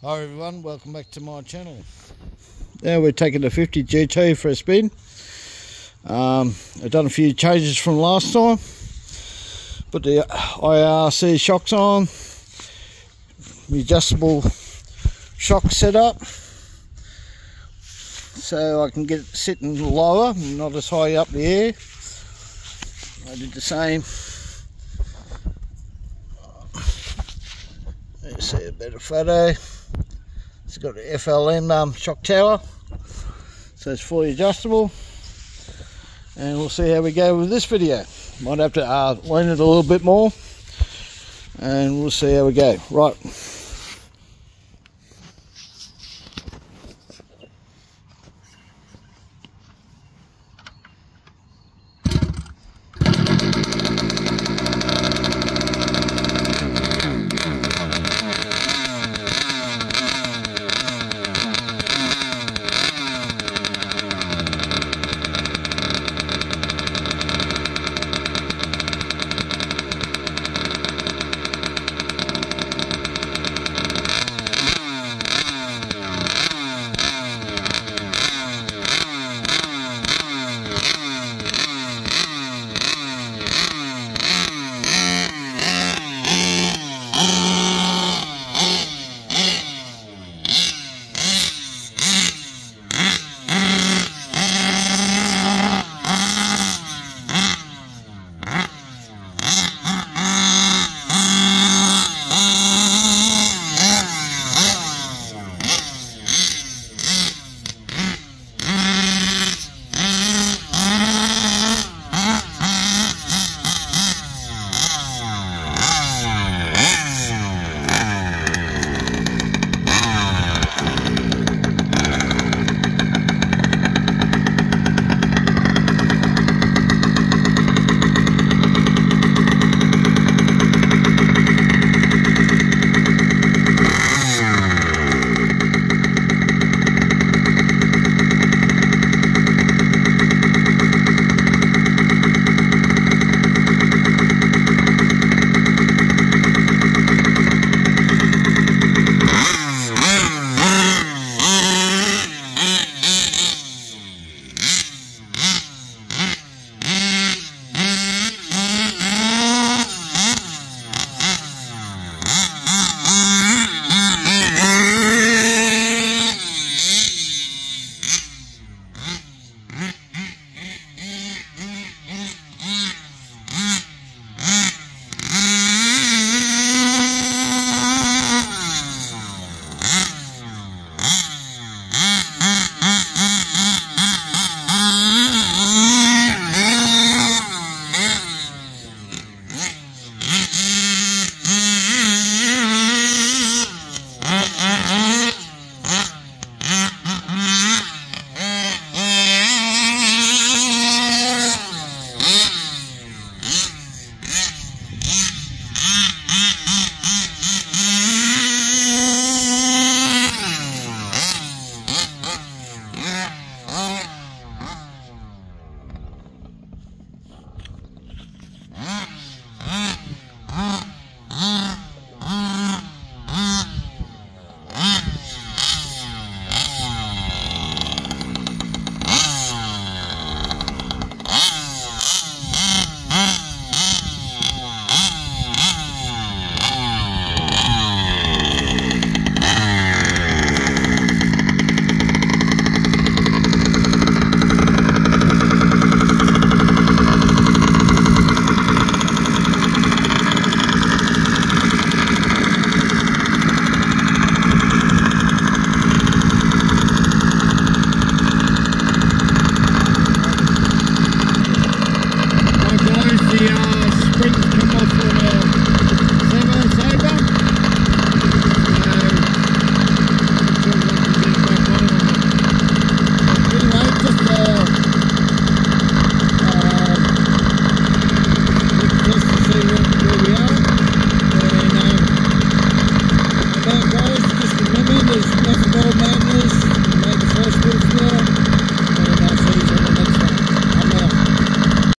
Hi everyone, welcome back to my channel. Now we're taking the 50 GT for a spin. Um, I've done a few changes from last time. Put the IRC shocks on, the adjustable shock setup so I can get it sitting lower, not as high up the air. I did the same. Let's see a better photo. Got the FLM um, shock tower, so it's fully adjustable. And we'll see how we go with this video. Might have to uh, learn it a little bit more, and we'll see how we go. Right.